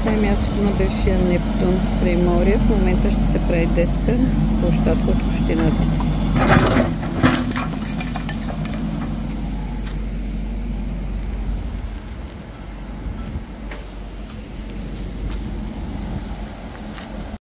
Това е мястото на бившия Нептун в море. В момента ще се прави детска площадка от общината.